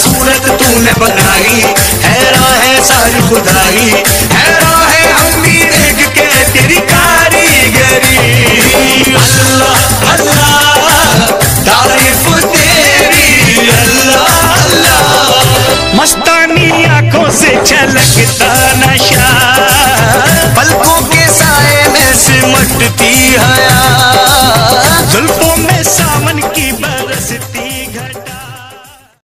सूरत तूने बनाई। हैरा है सारी खुदाई। हैरा है हम भी देख के तेरी कारीगरी। अल्लाह अल्लाह, तारीफ़ तेरी। अल्लाह अल्लाह। मस्तानी आँखों से छलकता नशा। पलकों के साए में सिमटती है